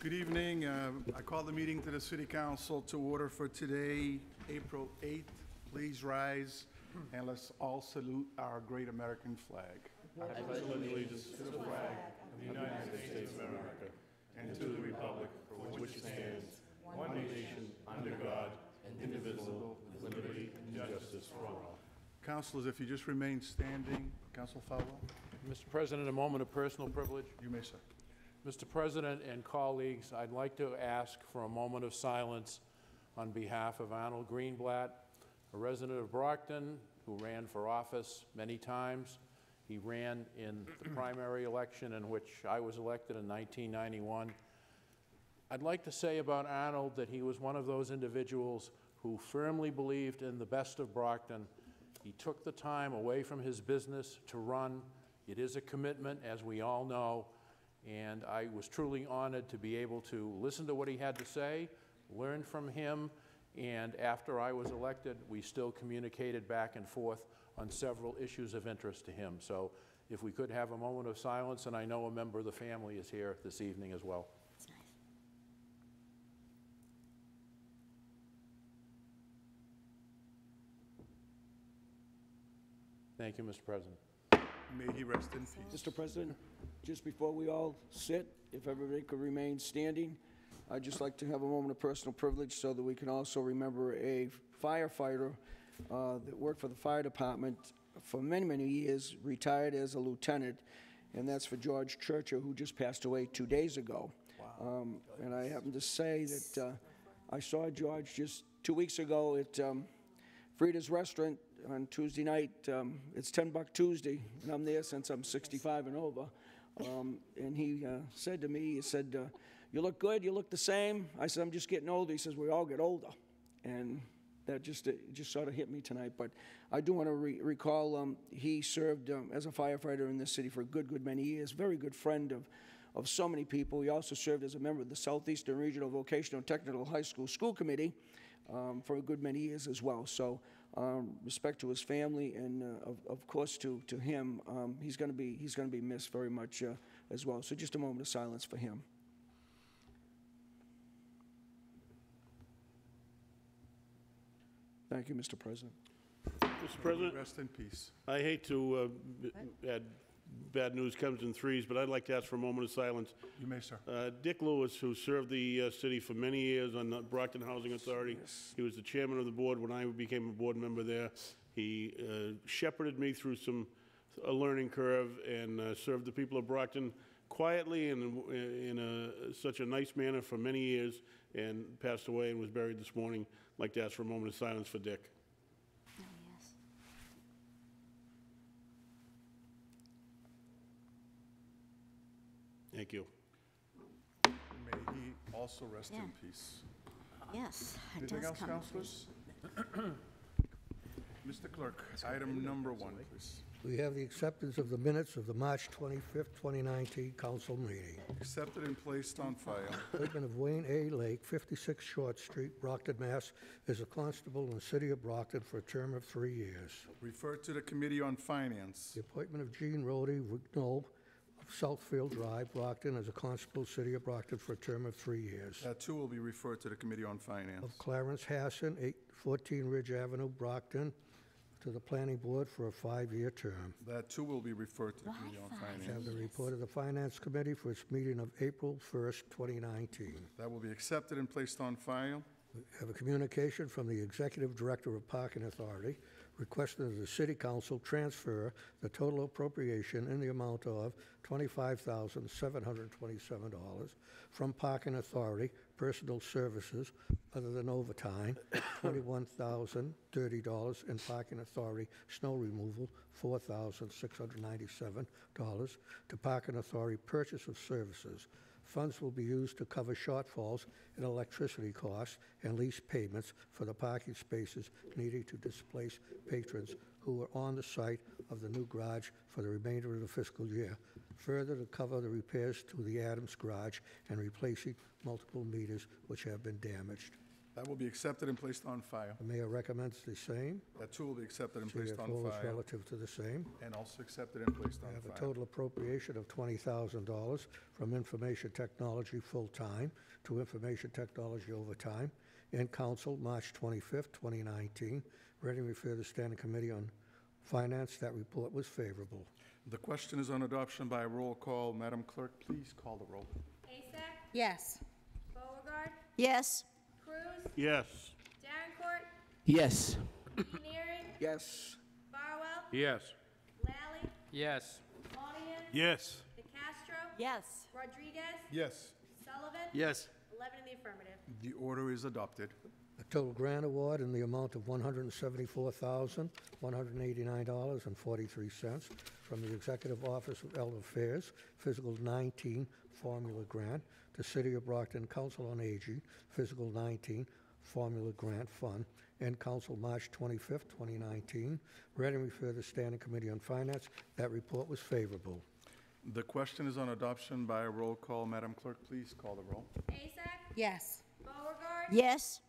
Good evening. Uh, I call the meeting to the City Council to order for today, April 8th. Please rise and let's all salute our great American flag. I pledge allegiance to the flag of the United States of America and to the republic for which it stands, one nation, under God, indivisible, with liberty and justice for all. Councilors, if you just remain standing, Council Fowler, Mr. President, a moment of personal privilege. you may, sir. Mr. President and colleagues, I'd like to ask for a moment of silence on behalf of Arnold Greenblatt, a resident of Brockton who ran for office many times. He ran in the primary election in which I was elected in 1991. I'd like to say about Arnold that he was one of those individuals who firmly believed in the best of Brockton. He took the time away from his business to run. It is a commitment, as we all know, and I was truly honored to be able to listen to what he had to say, learn from him, and after I was elected, we still communicated back and forth on several issues of interest to him. So if we could have a moment of silence, and I know a member of the family is here this evening as well. Thank you, Mr. President. May he rest in peace. Mr. President, just before we all sit, if everybody could remain standing, I'd just like to have a moment of personal privilege so that we can also remember a firefighter uh, that worked for the fire department for many, many years, retired as a lieutenant, and that's for George Churchill, who just passed away two days ago. Um, And I happen to say that uh, I saw George just two weeks ago at um, Frida's Restaurant on Tuesday night. Um, it's 10 Buck Tuesday, and I'm there since I'm 65 and over. Um, and he uh, said to me, he said, uh, "You look good. You look the same." I said, "I'm just getting older." He says, "We all get older," and that just just sort of hit me tonight. But I do want to re- recall um, he served um, as a firefighter in this city for a good, good many years. Very good friend of of so many people. He also served as a member of the Southeastern Regional Vocational Technical High School School Committee um, for a good many years as well. So, um, respect to his family and, uh, of, of course, to to him. Um, he's going to be he's going to be missed very much uh, as well. So, just a moment of silence for him. Thank you, Mr. President. Mr. President, Rest in peace. I hate to uh, add, bad news comes in threes, but I'd like to ask for a moment of silence. You may, sir. Uh, Dick Lewis, who served the uh, city for many years on the Brockton Housing Authority, he was the chairman of the board when I became a board member there. He uh, shepherded me through some, a learning curve and uh, served the people of Brockton quietly and in a, such a nice manner for many years, and passed away and was buried this morning. I'd like to ask for a moment of silence for Dick. Thank you. May he also rest in Yeah. peace. Yes, it Anything does else, come. councilors? Mr. Clerk, item number one, please. We have the acceptance of the minutes of the March 25th, 2019 council meeting. Accepted and placed on file. Appointment of Wayne A. Lake, 56 Short Street, Brockton, Mass., as a constable in the city of Brockton for a term of three years. Referred to the Committee on Finance. The appointment of Gene Rhodey, Wignall, of Southfield Drive, Brockton, as a constable, city of Brockton, for a term of three years. That too will be referred to the Committee on Finance. Of Clarence Hassan, 814 Ridge Avenue, Brockton, to the planning board for a five-year term. That too will be referred to the Why Committee on five? Finance. Have the report of the Finance Committee for its meeting of April 1st, 2019. That will be accepted and placed on file. We have a communication from the Executive Director of Parking Authority requesting that the City Council transfer the total appropriation in the amount of $25,727 from Parking Authority Personal Services other than overtime, $21,030, and Parking Authority Snow Removal, $4,697, to Parking Authority Purchase of Services, Funds will be used to cover shortfalls in electricity costs and lease payments for the parking spaces needed to displace patrons who are on the site of the new garage for the remainder of the fiscal year. Further, to cover the repairs to the Adams Garage and replacing multiple meters which have been damaged. That will be accepted and placed on file. The mayor recommends the same. That too will be accepted and Chair placed on votes file. relative to the same. And also accepted and placed I on have a file. total appropriation of $20,000 from information technology full-time to information technology overtime in council, March 25th, 2019. Ready to refer the Standing Committee on Finance. That report was favorable. The question is on adoption by roll call. Madam Clerk, please call the roll. Asack? Yes. Beauregard? Yes. Cruise? Yes. Derenoncourt? Yes. Eaniri? Yes. Farwell? Yes. Lally? Yes. Monahan? Yes. Nicastro? Yes. Rodrigues? Yes. Sullivan? Yes. 11 in the affirmative. The order is adopted. A total grant award in the amount of $174,189.43 from the Executive Office of Elder Affairs, Fiscal 19 Formula Grant, to City of Brockton Council on Aging, Fiscal 19 Formula Grant Fund, and Council, March 25th, 2019. Read and refer the Standing Committee on Finance. That report was favorable. The question is on adoption by roll call. Madam Clerk, please call the roll. Asack? Yes. Beauregard? Yes.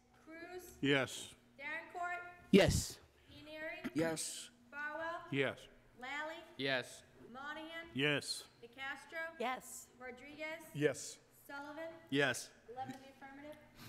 Cruise? Yes. Derenoncourt? Yes. Eaniri? Yes. Farwell? Yes. Lally? Yes. Monahan? Yes. Nicastro? Yes. Rodrigues? Yes. Sullivan? Yes. 11 in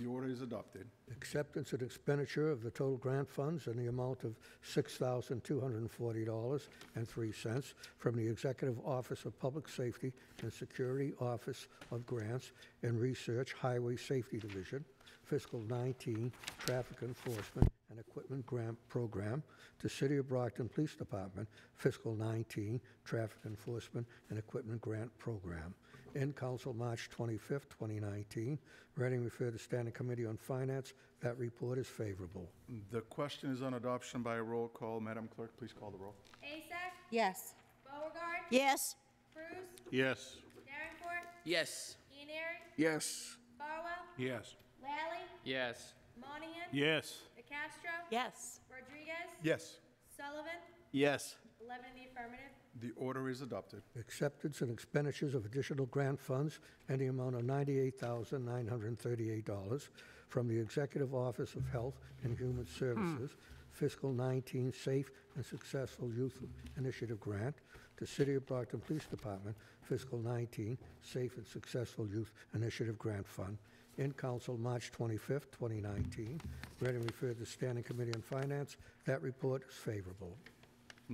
the order is adopted. Acceptance and expenditure of the total grant funds in the amount of $6,240.03 from the Executive Office of Public Safety and Security Office of Grants and Research Highway Safety Division, fiscal 19 Traffic Enforcement and Equipment Grant Program to City of Brockton Police Department, fiscal 19 Traffic Enforcement and Equipment Grant Program. In council, March 25th, 2019. Reading referred to Standing Committee on Finance. That report is favorable. The question is on adoption by a roll call. Madam Clerk, please call the roll. Asack? Yes. Beauregard? Yes. Cruise? Yes. Derenoncourt? Yes. Eaniri? Yes. Farwell? Yes. Lally? Yes. Monahan? Yes. Nicastro? Yes. Rodrigues? Yes. Sullivan? Yes. 11 in the affirmative. The order is adopted. Acceptance and expenditures of additional grant funds in the amount of $98,938 from the Executive Office of Health and Human Services, fiscal 19 Safe and Successful Youth Initiative Grant to City of Brockton Police Department, fiscal 19 Safe and Successful Youth Initiative Grant Fund, in council, March 25th, 2019. Read and referred to the Standing Committee on Finance. That report is favorable.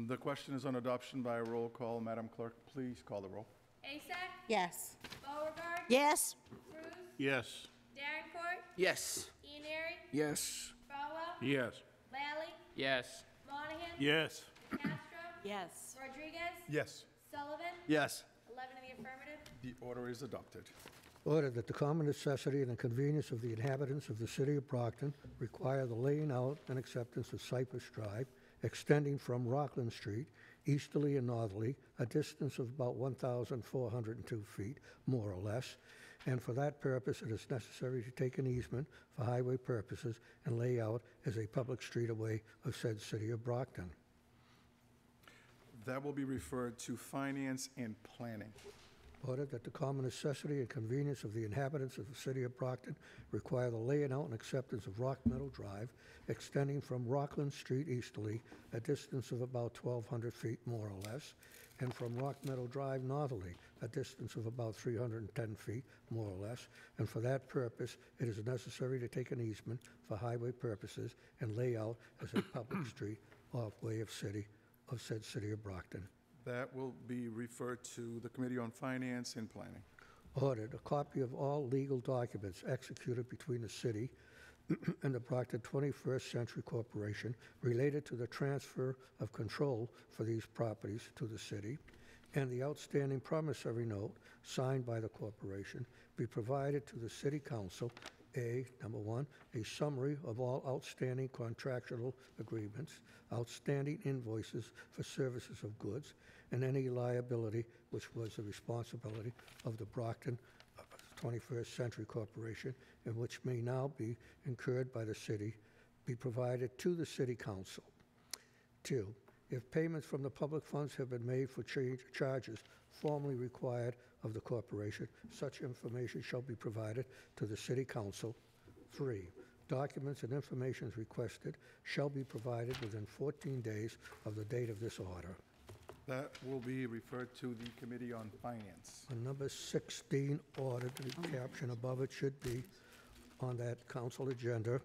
The question is on adoption by roll call. Madam Clerk, please call the roll. Asack? Yes. Beauregard? Yes. Cruise? Yes. Derenoncourt? Yes. Eaniri? Yes. Farwell? Yes. Lally? Yes. Monahan? Yes. Nicastro? Yes. Rodrigues? Yes. Sullivan? Yes. 11 in the affirmative. The order is adopted. Ordered that the common necessity and the convenience of the inhabitants of the city of Brockton require the laying out and acceptance of Cypress Drive, extending from Rockland Street easterly and northerly, a distance of about 1,402 feet, more or less, and for that purpose, it is necessary to take an easement for highway purposes and lay out as a public street away of said city of Brockton. That will be referred to Finance and Planning. Ordered that the common necessity and convenience of the inhabitants of the city of Brockton require the laying out and acceptance of Rock Meadow Drive, extending from Rockland Street easterly, a distance of about 1,200 feet more or less, and from Rock Meadow Drive northerly, a distance of about 310 feet more or less, and for that purpose, it is necessary to take an easement for highway purposes and lay out as a public street off way of city, of said city of Brockton. That will be referred to the Committee on Finance and Planning. Ordered, a copy of all legal documents executed between the city and the Brockton 21st Century Corporation related to the transfer of control for these properties to the city, and the outstanding promissory note signed by the corporation be provided to the city council. A, number one, a summary of all outstanding contractual agreements, outstanding invoices for services of goods, and any liability which was the responsibility of the Brockton 21st Century Corporation, and which may now be incurred by the city, be provided to the city council. Two, if payments from the public funds have been made for change- charges formally required of the corporation, such information shall be provided to the city council. Three, Documents and information requested shall be provided within 14 days of the date of this order. That will be referred to the Committee on Finance. On number 16, order, oh. the caption above it should be on that council agenda,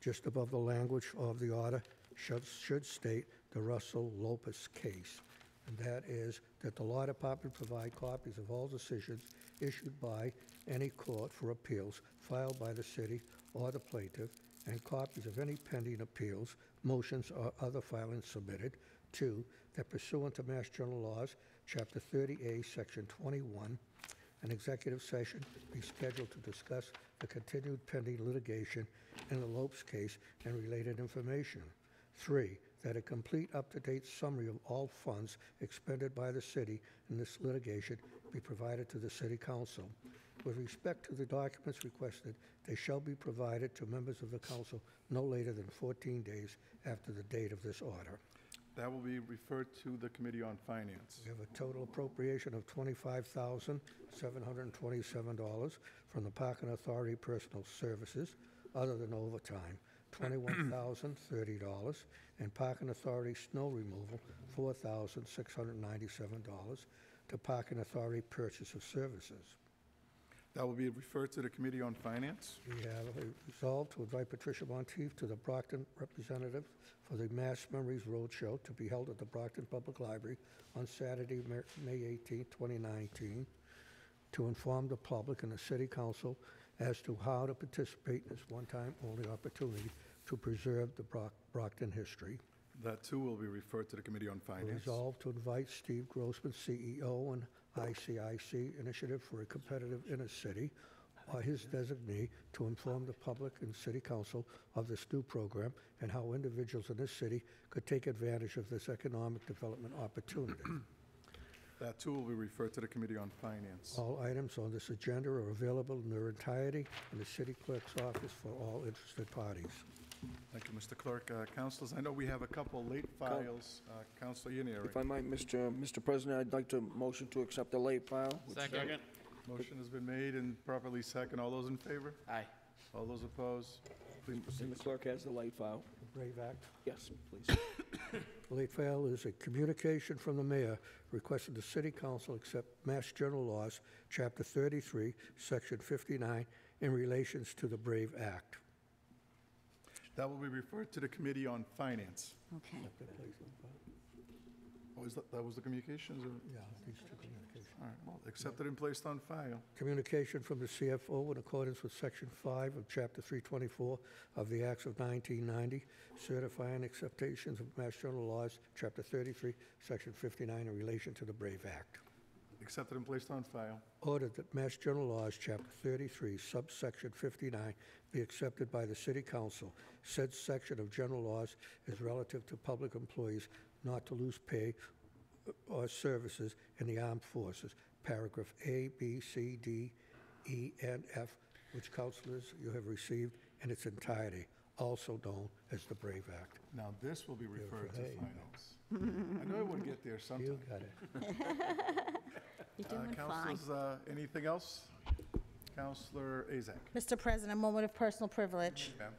just above the language of the order, should, should state the Russell Lopez case. And that is that the law department provide copies of all decisions issued by any court for appeals filed by the city or the plaintiff, and copies of any pending appeals, motions, or other filings submitted. Two, that pursuant to Mass General Laws, Chapter 30A, Section 21, an executive session be scheduled to discuss the continued pending litigation in the Lopez case and related information. Three, that a complete, up-to-date summary of all funds expended by the city in this litigation be provided to the city council. With respect to the documents requested, they shall be provided to members of the council no later than 14 days after the date of this order. That will be referred to the Committee on Finance. We have a total appropriation of $25,727 from the Parking Authority Personal Services, other than overtime, $21,030, and Parking Authority Snow Removal, $4,697, to Parking Authority Purchase of Services. That will be referred to the Committee on Finance. We have a resolve to invite Patricia Monteith to the Brockton representative for the Mass Memories Roadshow to be held at the Brockton Public Library on Saturday, May 18, 2019, to inform the public and the city council as to how to participate in this one-time only opportunity to preserve the Brock- Brockton history. That too will be referred to the Committee on Finance. Resolve to invite Steve Grossman, CEO and ICIC Initiative for a Competitive Inner City, or his designee, to inform the public and city council of this new program and how individuals in this city could take advantage of this economic development opportunity. That too will be referred to the Committee on Finance. All items on this agenda are available in their entirety in the city clerk's office for all interested parties. Thank you, Mr. Clerk. Uh, Councilors, I know we have a couple late files. Uh, Councilor Eaniri. If I might, Mr. Mr. President, I'd like to motion to accept the late file. Second. Motion has been made and properly second. All those in favor? Aye. All those opposed? Please And proceed. the clerk has the late file. Brave Act. Yes, please. Late file is a communication from the mayor requesting the city council accept Mass General Laws, Chapter 33, Section 59, in relations to the Brave Act. That will be referred to the Committee on Finance. Okay. Oh, is that, that was the communications? or- Yeah, these two communications. All right, well, accepted and placed on file. Communication from the CFO in accordance with Section 5 of Chapter 324 of the Acts of 1990, certifying acceptations of Mass General Laws, Chapter 33, Section 59, in relation to the Brave Act. Accepted and placed on file. Ordered that Mass General Laws, Chapter 33, subsection 59, be accepted by the City Council. Said section of general laws is relative to public employees not to lose pay or services in the armed forces. Paragraph A, B, C, D, E, and F, which councilors you have received in its entirety, also known as the Brave Act. Now, this will be referred to Hey. finance. I know it would get there sometime. You got it. You're Uh, doing fine. Councilors, uh, anything else? Counselor Asack. Mr. President, a moment of personal privilege. Ma'am.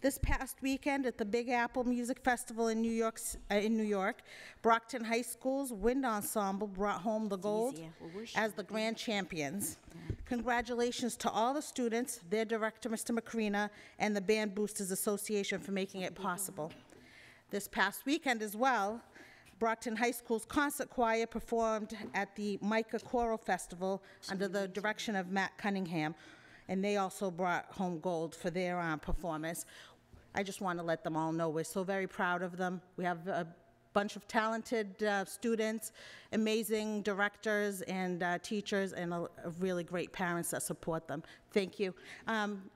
This past weekend at the Big Apple Music Festival in New York, s- uh, in New York, Brockton High School's wind ensemble brought home the gold easier. We wish as the grand champions. Congratulations to all the students, their director, Mr. Macrina, and the Band Boosters Association for making it possible. This past weekend as well, Brockton High School's concert choir performed at the MICCA Choral Festival under the direction of Matt Cunningham, and they also brought home gold for their uh, performance. I just want to let them all know we're so very proud of them. We have a bunch of talented uh, students, amazing directors and uh, teachers, and a a really great parents that support them. Thank you. Um,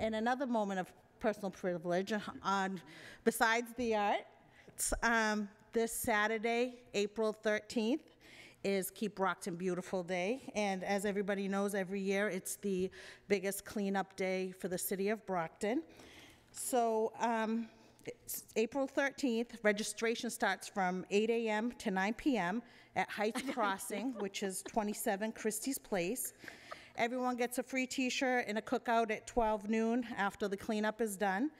And another moment of personal privilege, on, besides the art, um, this Saturday, April 13th, is Keep Brockton Beautiful Day. And as everybody knows, every year, it's the biggest cleanup day for the city of Brockton. So um, it's April 13th, registration starts from 8 AM to 9 PM at Heights Crossing, which is 27 Christie's Place. Everyone gets a free T-shirt and a cookout at 12 noon after the cleanup is done.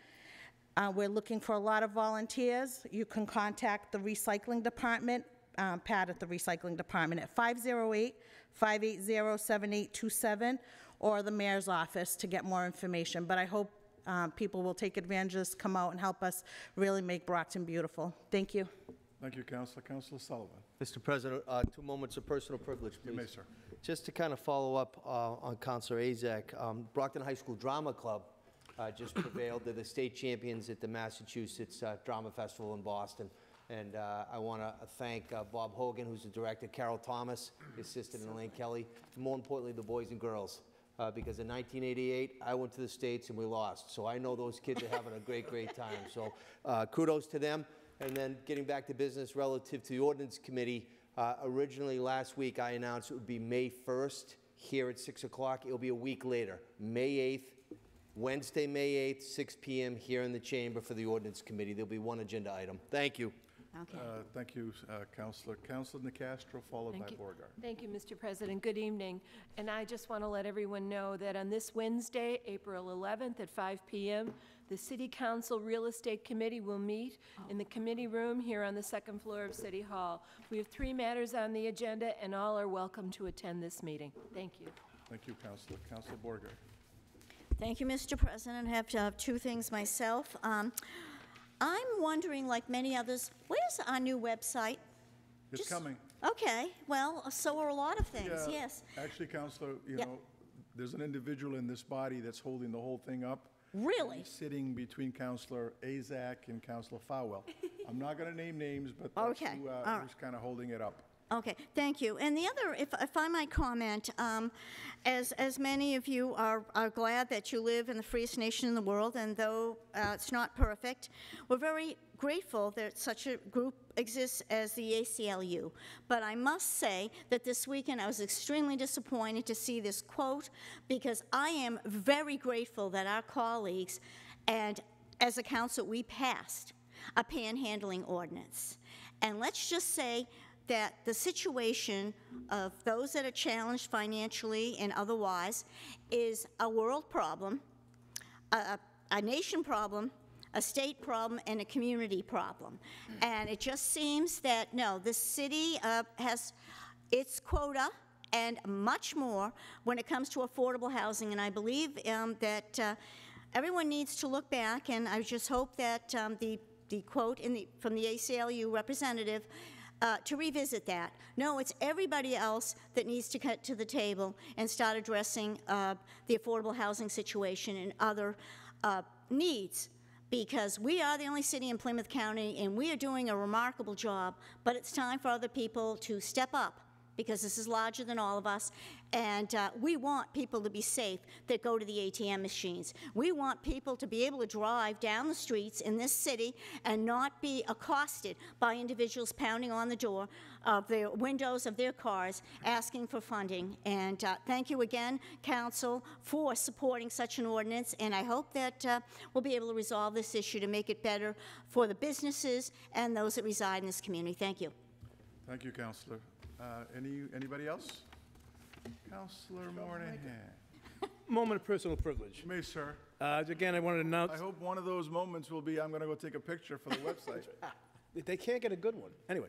Uh, We're looking for a lot of volunteers. You can contact the recycling department, um, Pat at the recycling department at 508-580-7827, or the mayor's office to get more information. But I hope uh, people will take advantage of this, come out and help us really make Brockton beautiful. Thank you. Thank you, Counselor. Counselor Sullivan. Mr. President, uh, two moments of personal privilege, please. You may, sir. Just to kind of follow up uh, on Counselor Asack, um, Brockton High School Drama Club uh, just prevailed. They're the state champions at the Massachusetts uh, Drama Festival in Boston. And uh, I want to thank uh, Bob Hogan, who's the director, Carol Thomas, the assistant, and Elaine Kelly, more importantly, the boys and girls. Uh, Because in 1988, I went to the States and we lost. So I know those kids are having a great, great time. So uh, kudos to them. And then getting back to business relative to the ordinance committee, originally last week I announced it would be May 1st here at 6 o'clock. It'll be a week later, May 8th, Wednesday, May 8th, 6 PM here in the chamber for the ordinance committee. There'll be one agenda item. Thank you. Okay. Uh, Thank you, uh, Counselor. Counselor Nicastro, followed by Thank you. Beauregard. Thank you, Mr. President. Good evening. And I just want to let everyone know that on this Wednesday, April 11th at 5 PM, the City Council Real Estate Committee will meet in the committee room here on the second floor of City Hall. We have three matters on the agenda, and all are welcome to attend this meeting. Thank you. Thank you, Counselor. Counselor Beauregard. Thank you, Mr. President. I have uh, two things myself. Um, I'm wondering, like many others, where's our new website? It's Just- coming. Okay, well, so are a lot of things, Yeah, yes. Actually, Counselor, you Yep. know, there's an individual in this body that's holding the whole thing up. Really? Sitting between Counselor Asack and Counselor Farwell. I'm not going to name names, but that's Okay, who, uh, right. who's kind of holding it up. Okay, thank you. And the other, if, if I might comment, um, as, as many of you are, are glad that you live in the freest nation in the world, and though uh, it's not perfect, we're very grateful that such a group exists as the ACLU. But I must say that this weekend I was extremely disappointed to see this quote because I am very grateful that our colleagues and as a council we passed a panhandling ordinance. And let's just say that the situation of those that are challenged financially and otherwise is a world problem, a, a- nation problem, a state problem, and a community problem. And it just seems that, no, the city uh, has its quota and much more when it comes to affordable housing. And I believe um, that uh, everyone needs to look back, and I just hope that um, the, the quote in the, from the ACLU representative uh, to revisit that. No, it's everybody else that needs to cut to the table and start addressing uh, the affordable housing situation and other uh, needs. Because we are the only city in Plymouth County and we are doing a remarkable job, but it's time for other people to step up because this is larger than all of us. And uh, we want people to be safe that go to the ATM machines. We want people to be able to drive down the streets in this city and not be accosted by individuals pounding on the door of their windows of their cars asking for funding. And uh, thank you again, Council, for supporting such an ordinance. And I hope that uh, we'll be able to resolve this issue to make it better for the businesses and those that reside in this community. Thank you. Thank you, Counselor. Uh, Any, anybody else? Counselor Monahan. Moment of personal privilege. May, sir. Uh, Again, I wanted to announce, I hope one of those moments will be, I'm going to go take a picture for the website. they can't get a good one. Anyway,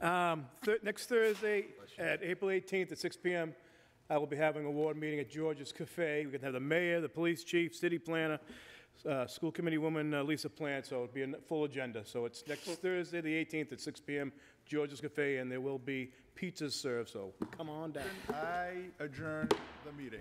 um, thir- next Thursday at April 18th at 6 PM, I will be having a ward meeting at George's Cafe. We can have the mayor, the police chief, city planner, uh, school committee woman uh, Lisa Plant, so it'll be a full agenda. So it's next Thursday, the 18th at 6 PM, George's Cafe, and there will be pizzas served, so come on down. I adjourn the meeting.